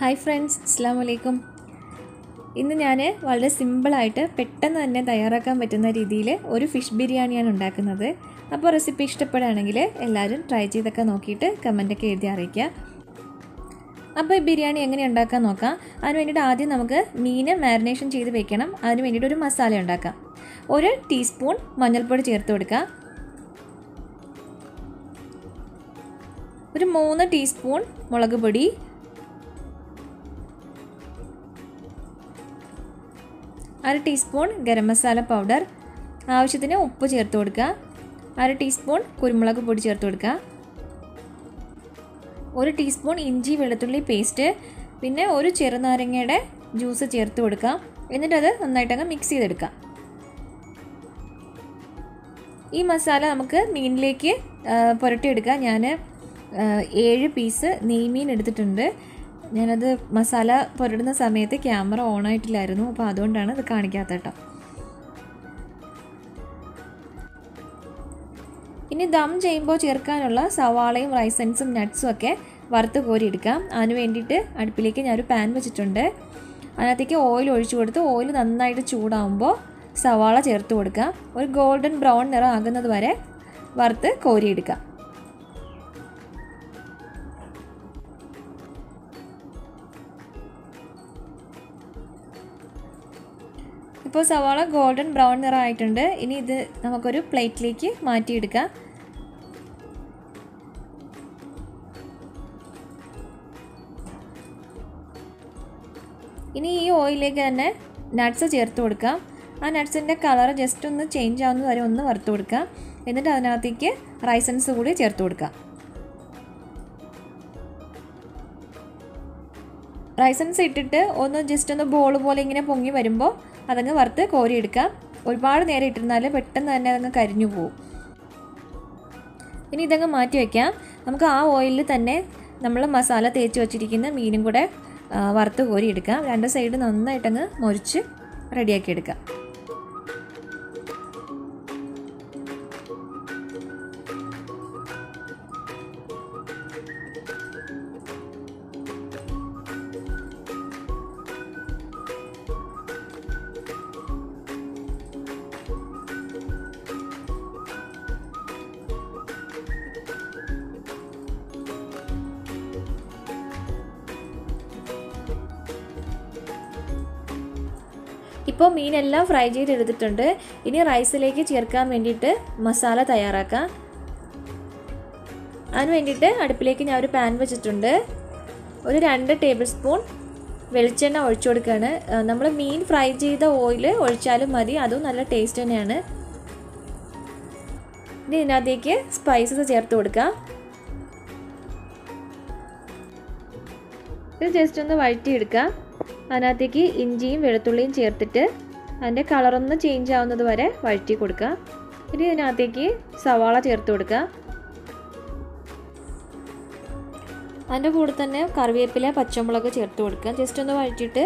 Hi friends അസ്സാം വലൈക്കും ഇന്ന് ഞാൻ വളരെ സിമ്പിളായിട്ട് പെട്ടെന്ന് തന്നെ തയ്യാറാക്കാൻ പറ്റുന്ന രീതിയിൽ ഒരു ഫിഷ് ബിരിയാണിയാണ് ഉണ്ടാക്കുന്നത്. അപ്പോൾ റെസിപ്പി ഇഷ്ടപ്പെടുകയാണെങ്കിൽ എല്ലാവരും ട്രൈ ചെയ്തൊക്കെ നോക്കിയിട്ട് കമന്റൊക്കെ എഴുതി അറിയിക്കുക. അപ്പോൾ ഈ ബിരിയാണി എങ്ങനെ ഉണ്ടാക്കാൻ നോക്കാം. അതിന് വേണ്ടിയിട്ട് ആദ്യം നമുക്ക് മീൻ മാരിനേഷൻ ചെയ്ത് വെക്കണം. അതിന് വേണ്ടിയിട്ട് ഒരു മസാല ഉണ്ടാക്കാം. ഒരു ടീസ്പൂൺ മഞ്ഞൾപ്പൊടി ചേർത്ത് കൊടുക്കുക. ഒരു മൂന്ന് ടീസ്പൂൺ മുളക് പൊടി. അര ടീസ്പൂൺ ഗരം മസാല പൗഡർ. ആവശ്യത്തിന് ഉപ്പ് ചേർത്ത് കൊടുക്കുക. അര ടീസ്പൂൺ കുരുമുളക് പൊടി ചേർത്ത് കൊടുക്കുക. ഒരു ടീസ്പൂൺ ഇഞ്ചി വെളുത്തുള്ളി പേസ്റ്റ്. പിന്നെ ഒരു ചെറുനാരങ്ങയുടെ ജ്യൂസ് ചേർത്ത് കൊടുക്കുക. എന്നിട്ടത് നന്നായിട്ടങ്ങ് മിക്സ് ചെയ്തെടുക്കാം ഈ മസാല നമുക്ക് മീനിലേക്ക് പുരട്ടിയെടുക്കാം. ഞാൻ ഏഴ് പീസ് നെയ്മീൻ എടുത്തിട്ടുണ്ട്. ഞാനത് മസാല പുരടുന്ന സമയത്ത് ക്യാമറ ഓൺ ആയിട്ടില്ലായിരുന്നു അപ്പോൾ അതുകൊണ്ടാണ് ഇത് കാണിക്കാത്ത കേട്ടോ. ഇനി ദം ചെയ്യുമ്പോൾ ചേർക്കാനുള്ള സവാളയും റൈസൻസും നട്ട്സും ഒക്കെ വറുത്ത് കോരിയെടുക്കാം. അതിന് വേണ്ടിയിട്ട് അടുപ്പിലേക്ക് ഞാനൊരു പാൻ വെച്ചിട്ടുണ്ട്. അതിനകത്തേക്ക് ഓയിൽ ഒഴിച്ചു കൊടുത്ത് ഓയിൽ നന്നായിട്ട് ചൂടാകുമ്പോൾ സവാള ചേർത്ത് കൊടുക്കുക. ഒരു ഗോൾഡൻ ബ്രൗൺ നിറം ആകുന്നത് വരെ വറുത്ത് കോരിയെടുക്കുക. ഇപ്പോൾ സവാള ഗോൾഡൻ ബ്രൗൺ നിറം ആയിട്ടുണ്ട്. ഇനി ഇത് നമുക്കൊരു പ്ലേറ്റിലേക്ക് മാറ്റിയെടുക്കാം ഇനി ഈ ഓയിലേക്ക് തന്നെ നട്ട്സ് ചേർത്ത് കൊടുക്കാം ആ നട്ട്സിന്റെ കളർ ജസ്റ്റ് ഒന്ന് ചേഞ്ച് ആവുന്നത് വരെ ഒന്ന് വറുത്ത് കൊടുക്കുക. എന്നിട്ട് അതിനകത്തേക്ക് റൈസൻസ് കൂടി ചേർത്ത് കൊടുക്കുക. റൈസൻസ് ഇട്ടിട്ട് ഒന്ന് ജസ്റ്റ് ഒന്ന് ബോൾ പോലെ ഇങ്ങനെ പൊങ്ങി വരുമ്പോൾ അതങ്ങ് വറുത്ത് കോരിയെടുക്കാം ഒരുപാട് നേരം ഇട്ടിരുന്നാൽ പെട്ടെന്ന് തന്നെ അതങ്ങ് കരിഞ്ഞു പോകും ഇനി ഇതങ്ങ് മാറ്റി വയ്ക്കാം നമുക്ക് ആ ഓയിലിൽ തന്നെ നമ്മൾ മസാല തേച്ച് വച്ചിരിക്കുന്ന മീനും കൂടെ വറുത്ത് കോരി എടുക്കാം രണ്ട് സൈഡ് നന്നായിട്ടങ്ങ് മുറിച്ച് റെഡിയാക്കി എടുക്കാം. ഇപ്പോൾ മീനെല്ലാം ഫ്രൈ ചെയ്തെടുത്തിട്ടുണ്ട്. ഇനി റൈസിലേക്ക് ചേർക്കാൻ വേണ്ടിയിട്ട് മസാല തയ്യാറാക്കാം. അതിന് വേണ്ടിയിട്ട് അടുപ്പിലേക്ക് ഞാൻ ഒരു പാൻ വെച്ചിട്ടുണ്ട്. ഒരു രണ്ട് ടേബിൾ സ്പൂൺ വെളിച്ചെണ്ണ ഒഴിച്ചു കൊടുക്കുകയാണ്. നമ്മൾ മീൻ ഫ്രൈ ചെയ്ത ഓയിൽ ഒഴിച്ചാലും മതി. അതും നല്ല ടേസ്റ്റ് തന്നെയാണ്. ഇനി ഇതിനകത്തേക്ക് സ്പൈസസ് ചേർത്ത് കൊടുക്കാം. ഇത് ജസ്റ്റ് ഒന്ന് വഴറ്റിയെടുക്കാം. അതിനകത്തേക്ക് ഇഞ്ചിയും വെളുത്തുള്ളിയും ചേർത്തിട്ട് അതിന്റെ കളറൊന്ന് ചേഞ്ച് ആവുന്നത് വരെ വഴറ്റി കൊടുക്കുക. ഇനി ഇതിനകത്തേക്ക് സവാള ചേർത്ത് കൊടുക്കുക. അതിന്റെ കൂടെ തന്നെ കറിവേപ്പില പച്ചമുളക് ചേർത്ത് കൊടുക്കുക. ജസ്റ്റ് ഒന്ന് വഴറ്റിയിട്ട്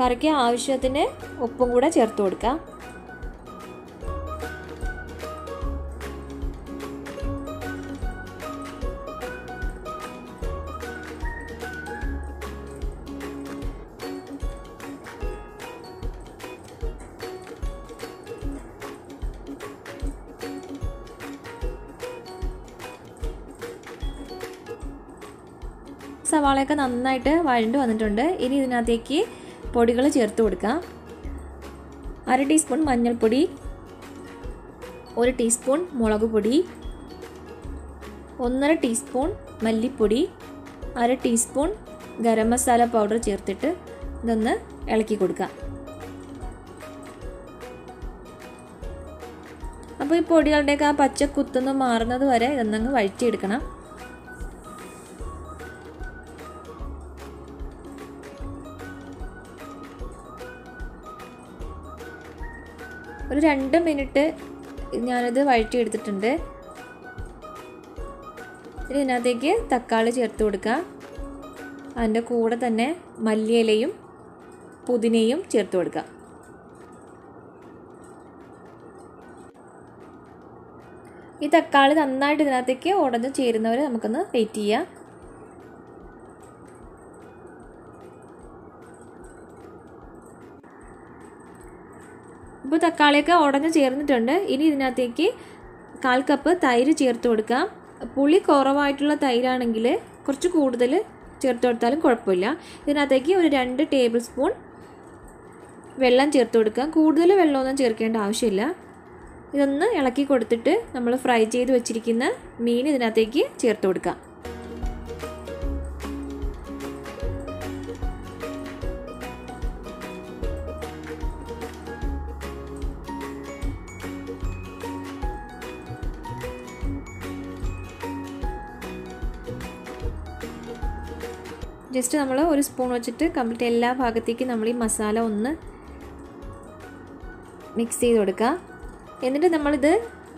കറിക്ക് ആവശ്യത്തിന് ഉപ്പും കൂടെ ചേർത്ത് കൊടുക്കുക. സവാളയൊക്കെ നന്നായിട്ട് വഴണ്ട് വന്നിട്ടുണ്ട്. ഇനി ഇതിനകത്തേക്ക് പൊടികൾ ചേർത്ത് കൊടുക്കാം. അര ടീസ്പൂൺ മഞ്ഞൾപ്പൊടി ഒരു ടീസ്പൂൺ മുളക് പൊടി ഒന്നര ടീസ്പൂൺ മല്ലിപ്പൊടി അര ടീസ്പൂൺ ഗരം മസാല പൗഡർ ചേർത്തിട്ട് ഇതൊന്ന് ഇളക്കി കൊടുക്കാം. അപ്പോൾ ഈ പൊടികളുടെയൊക്കെ ആ പച്ച കുത്തൊന്ന് മാറുന്നത് വരെ ഇതൊന്നങ്ങ് വഴറ്റിയെടുക്കണം. ഒരു രണ്ട് മിനിറ്റ് ഞാനിത് വഴറ്റിയെടുത്തിട്ടുണ്ട്. ഇനി ഇതിനകത്തേക്ക് തക്കാളി ചേർത്ത് കൊടുക്കുക അതിന്റെ കൂടെ തന്നെ മല്ലിയിലയും പുതിനയും ചേർത്ത് കൊടുക്കുക ഈ തക്കാളി നന്നായിട്ട് ഇതിനകത്തേക്ക് ഉടഞ്ഞ് ചേരുന്നവരെ നമുക്കൊന്ന് വെയിറ്റ് ചെയ്യാം. ഇപ്പോൾ തക്കാളിയൊക്കെ ഉടഞ്ഞ് ചേർന്നിട്ടുണ്ട്. ഇനി ഇതിനകത്തേക്ക് കാൽ കപ്പ് തൈര് ചേർത്ത് കൊടുക്കാം. പുളി കുറവായിട്ടുള്ള തൈരാണെങ്കിൽ കുറച്ച് കൂടുതൽ ചേർത്ത് കൊടുത്താലും കുഴപ്പമില്ല. ഇതിനകത്തേക്ക് ഒരു രണ്ട് ടേബിൾ സ്പൂൺ വെള്ളം ചേർത്ത് കൊടുക്കാം. കൂടുതൽ വെള്ളമൊന്നും ചേർക്കേണ്ട ആവശ്യമില്ല. ഇതൊന്ന് ഇളക്കി കൊടുത്തിട്ട് നമ്മൾ ഫ്രൈ ചെയ്ത് വെച്ചിരിക്കുന്ന മീൻ ഇതിനകത്തേക്ക് ചേർത്ത് കൊടുക്കാം. ജസ്റ്റ് നമ്മൾ ഒരു സ്പൂൺ വെച്ചിട്ട് കംപ്ലീറ്റ് എല്ലാ ഭാഗത്തേക്കും നമ്മൾ ഈ മസാല ഒന്ന് മിക്സ് ചെയ്ത് കൊടുക്കുക എന്നിട്ട് നമ്മളിത്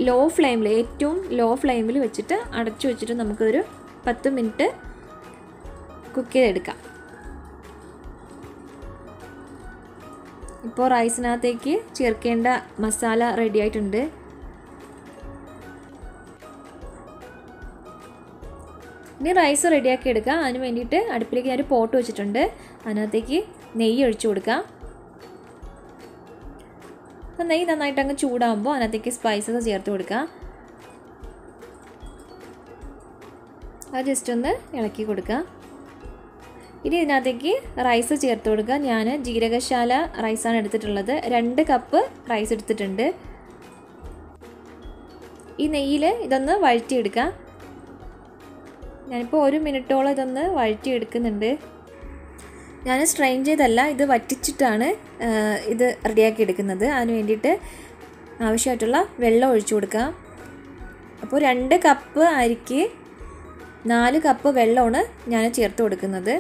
ലോ ഫ്ലെയിമിൽ ഏറ്റവും ലോ ഫ്ലെയിമിൽ വെച്ചിട്ട് അടച്ചു വെച്ചിട്ട് നമുക്കൊരു പത്ത് മിനിറ്റ് കുക്ക് ചെയ്തെടുക്കാം. ഇപ്പോൾ റൈസിനകത്തേക്ക് ചേർക്കേണ്ട മസാല റെഡി ആയിട്ടുണ്ട്. ഇനി റൈസ് റെഡിയാക്കി എടുക്കുക അതിന് വേണ്ടിയിട്ട് അടുപ്പിലേക്ക് ഞാനൊരു പോട്ട് വെച്ചിട്ടുണ്ട്. അതിനകത്തേക്ക് നെയ്യ് ഒഴിച്ചു കൊടുക്കാം. അപ്പം നെയ്യ് നന്നായിട്ട് അങ്ങ് ചൂടാകുമ്പോൾ അതിനകത്തേക്ക് സ്പൈസസ് ചേർത്ത് കൊടുക്കുക അത് ജസ്റ്റ് ഒന്ന് ഇളക്കി കൊടുക്കുക ഇനി ഇതിനകത്തേക്ക് റൈസ് ചേർത്ത് കൊടുക്കുക ഞാൻ ജീരകശാല റൈസാണ് എടുത്തിട്ടുള്ളത്. രണ്ട് കപ്പ് റൈസ് എടുത്തിട്ടുണ്ട്. ഈ നെയ്യിൽ ഇതൊന്ന് വഴറ്റിയെടുക്കാം. ഞാനിപ്പോൾ ഒരു മിനിറ്റോളം ഇതൊന്ന് വഴറ്റിയെടുക്കുന്നുണ്ട്. ഞാൻ സ്ട്രെയിൻ ചെയ്തല്ല ഇത് വറ്റിച്ചിട്ടാണ് ഇത് റെഡിയാക്കി എടുക്കുന്നത് അതിന് വേണ്ടിയിട്ട് ആവശ്യമായിട്ടുള്ള വെള്ളം ഒഴിച്ചു കൊടുക്കാം. അപ്പോൾ രണ്ട് കപ്പ് അരിക്ക് നാല് കപ്പ് വെള്ളമാണ് ഞാൻ ചേർത്ത് കൊടുക്കുന്നത്.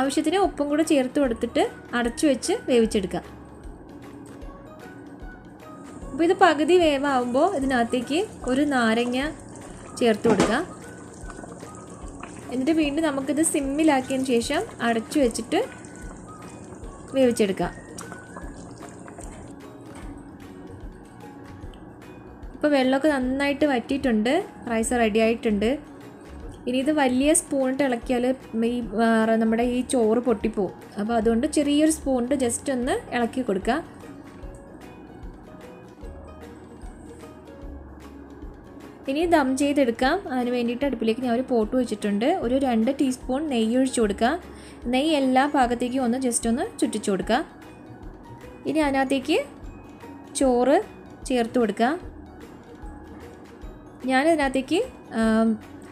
ആവശ്യത്തിന് ഉപ്പും കൂടെ ചേർത്ത് കൊടുത്തിട്ട് അടച്ചു വെച്ച് വേവിച്ചെടുക്കാം. അപ്പോൾ ഇത് പകുതി വേവാകുമ്പോൾ ഇതിനകത്തേക്ക് ഒരു നാരങ്ങ ചേർത്ത് കൊടുക്കുക. എന്നിട്ട് വീണ്ടും നമുക്കിത് സിമ്മിലാക്കിയതിന് ശേഷം അടച്ചു വെച്ചിട്ട് വേവിച്ചെടുക്കാം ഇപ്പോൾ വെള്ളമൊക്കെ നന്നായിട്ട് വറ്റിയിട്ടുണ്ട്. റൈസ് റെഡി ആയിട്ടുണ്ട്. ഇനി ഇത് വലിയ സ്പൂണിട്ട് ഇളക്കിയാൽ ഈ നമ്മുടെ ഈ ചോറ് പൊട്ടിപ്പോവും. അപ്പോൾ അതുകൊണ്ട് ചെറിയൊരു സ്പൂണിട്ട് ജസ്റ്റ് ഒന്ന് ഇളക്കി കൊടുക്കുക. ഇനി ദം ചെയ്തെടുക്കാം. അതിന് വേണ്ടിയിട്ട് അടുപ്പിലേക്ക് ഞാൻ ഒരു പോട്ട് വെച്ചിട്ടുണ്ട്. ഒരു രണ്ട് ടീസ്പൂൺ നെയ്യ് ഒഴിച്ചു കൊടുക്കുക. നെയ്യ് എല്ലാ ഭാഗത്തേക്കും ഒന്ന് ജസ്റ്റ് ഒന്ന് ചുറ്റിച്ചു കൊടുക്കുക. ഇനി അതിനകത്തേക്ക് ചോറ് ചേർത്ത് കൊടുക്കുക. ഞാനതിനകത്തേക്ക്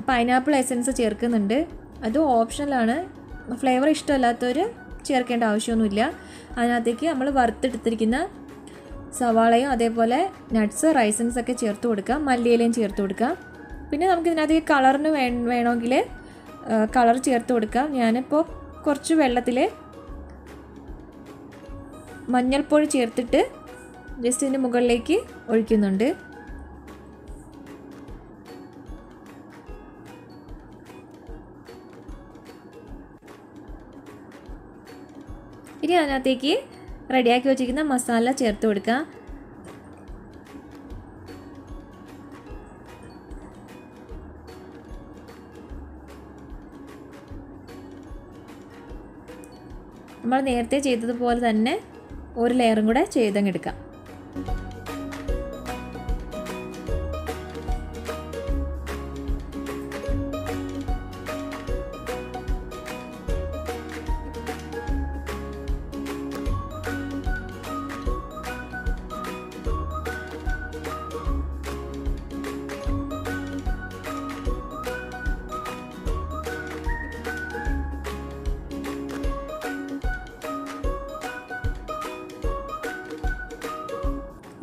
പൈനാപ്പിൾ എസൻസ് ചേർക്കുന്നുണ്ട്. അത് ഓപ്ഷണലാണ് ഫ്ലേവർ ഇഷ്ടമല്ലാത്തവർ ചേർക്കേണ്ട ആവശ്യമൊന്നുമില്ല. അതിനകത്തേക്ക് നമ്മൾ വറുത്തെടുത്തിരിക്കുന്ന സവാളയും അതേപോലെ നട്ട്സ് റൈസൻസ് ഒക്കെ ചേർത്ത് കൊടുക്കുക. മല്ലിയിലയും ചേർത്ത് കൊടുക്കുക. പിന്നെ നമുക്ക് ഇതിനകത്ത് കളറിന് വേ വേണമെങ്കിൽ കളർ ചേർത്ത് കൊടുക്കാം ഞാനിപ്പോൾ കുറച്ച് വെള്ളത്തിൽ മഞ്ഞൾപ്പൊടി ചേർത്തിട്ട് ജസ്റ്റ് ഇതിന്റെ മുകളിലേക്ക് ഒഴിക്കുന്നുണ്ട്. ഇനി അതിനകത്തേക്ക് റെഡിയാക്കി വെച്ചിരിക്കുന്ന മസാല ചേർത്ത് കൊടുക്കുക. നമ്മൾ നേരത്തെ ചെയ്തതുപോലെ തന്നെ ഒരു ലെയറും കൂടെ ചെയ്തങ്ങെടുക്കാം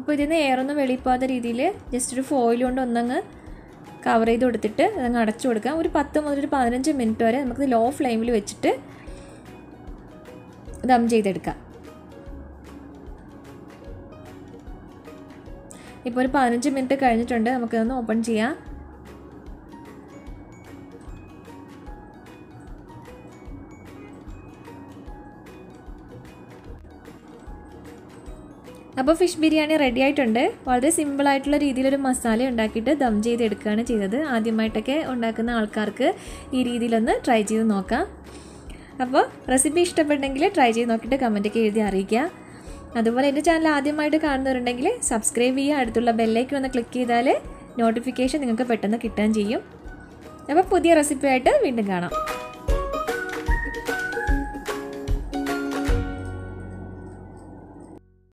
അപ്പോൾ ഇതിൽ നിന്ന് എയറൊന്നും വെളിപ്പോകാത്ത രീതിയിൽ ജസ്റ്റ് ഒരു ഫോയിൽ കൊണ്ട് ഒന്നങ്ങ് കവർ ചെയ്ത് കൊടുത്തിട്ട് അതങ്ങ് അടച്ചു കൊടുക്കാം. ഒരു പത്ത് മുതൽ ഒരു പതിനഞ്ച് മിനിറ്റ് വരെ നമുക്ക് ലോ ഫ്ലെയിമിൽ വെച്ചിട്ട് ദം ചെയ്തെടുക്കാം. ഇപ്പോൾ ഒരു പതിനഞ്ച് മിനിറ്റ് കഴിഞ്ഞിട്ടുണ്ട്. നമുക്കിതൊന്ന് ഓപ്പൺ ചെയ്യാം. അപ്പോൾ ഫിഷ് ബിരിയാണി റെഡി ആയിട്ടുണ്ട്. വളരെ സിമ്പിളായിട്ടുള്ള രീതിയിലൊരു മസാല ഉണ്ടാക്കിയിട്ട് ദം ചെയ്തെടുക്കുകയാണ് ചെയ്തത്. ആദ്യമായിട്ടൊക്കെ ഉണ്ടാക്കുന്ന ആൾക്കാർക്ക് ഈ രീതിയിലൊന്ന് ട്രൈ ചെയ്ത് നോക്കാം. അപ്പോൾ റെസിപ്പി ഇഷ്ടപ്പെട്ടെങ്കിൽ ട്രൈ ചെയ്ത് നോക്കിയിട്ട് കമന്റൊക്കെ എഴുതി അറിയിക്കുക. അതുപോലെ എന്റെ ചാനൽ ആദ്യമായിട്ട് കാണുന്നവരുണ്ടെങ്കിൽ സബ്സ്ക്രൈബ് ചെയ്യുക. അടുത്തുള്ള ബെല്ലൈക്കൻ ഒന്ന് ക്ലിക്ക് ചെയ്താൽ നോട്ടിഫിക്കേഷൻ നിങ്ങൾക്ക് പെട്ടെന്ന് കിട്ടുകയും ചെയ്യും. അപ്പോൾ പുതിയ റെസിപ്പിയായിട്ട് വീണ്ടും കാണാം.